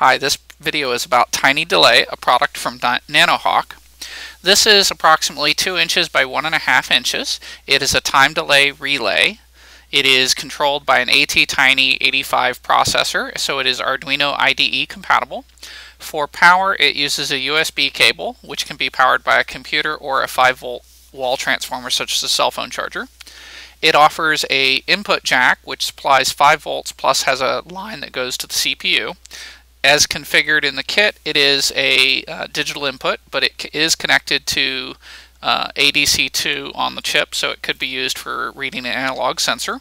Hi, this video is about Tiny Delay, a product from Nanohawk. This is approximately 2 inches by 1.5 inches. It is a time delay relay. It is controlled by an ATtiny 85 processor, so it is Arduino IDE compatible. For power, it uses a USB cable, which can be powered by a computer or a 5 volt wall transformer such as a cell phone charger. It offers a input jack, which supplies 5 volts plus has a line that goes to the CPU. As configured in the kit, it is a uh, digital input, but it is connected to uh, ADC2 on the chip, so it could be used for reading an analog sensor.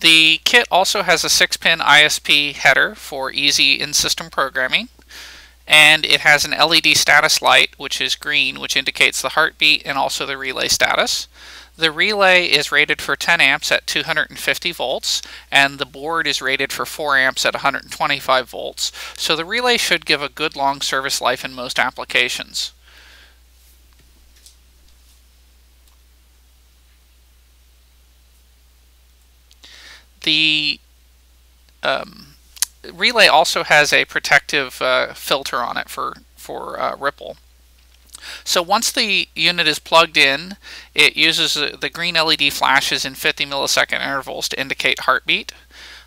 The kit also has a 6-pin ISP header for easy in-system programming, and it has an LED status light, which is green, which indicates the heartbeat and also the relay status. The relay is rated for 10 amps at 250 volts and the board is rated for 4 amps at 125 volts. So the relay should give a good long service life in most applications. The um, relay also has a protective uh, filter on it for, for uh, ripple. So once the unit is plugged in, it uses the green LED flashes in 50 millisecond intervals to indicate heartbeat.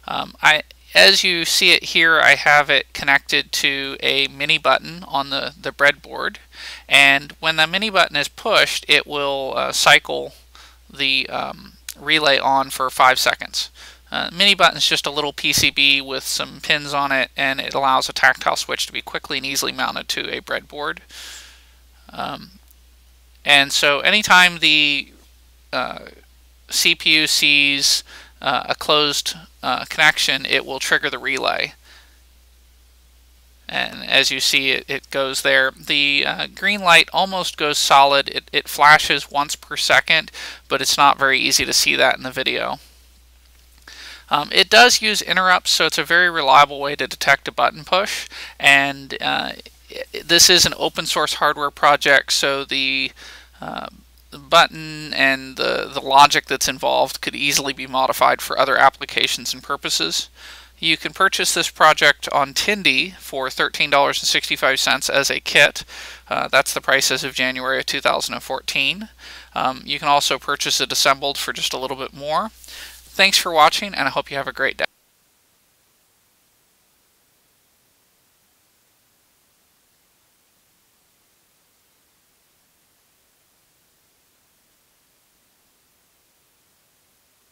Um, I, as you see it here, I have it connected to a mini button on the, the breadboard. And when the mini button is pushed, it will uh, cycle the um, relay on for five seconds. Uh, mini button is just a little PCB with some pins on it, and it allows a tactile switch to be quickly and easily mounted to a breadboard. Um, and so anytime the uh, CPU sees uh, a closed uh, connection, it will trigger the relay. And as you see, it, it goes there. The uh, green light almost goes solid. It, it flashes once per second, but it's not very easy to see that in the video. Um, it does use interrupts, so it's a very reliable way to detect a button push. And uh, this is an open source hardware project, so the uh, button and the, the logic that's involved could easily be modified for other applications and purposes. You can purchase this project on Tindie for $13.65 as a kit. Uh, that's the price as of January of 2014. Um, you can also purchase it assembled for just a little bit more. Thanks for watching, and I hope you have a great day.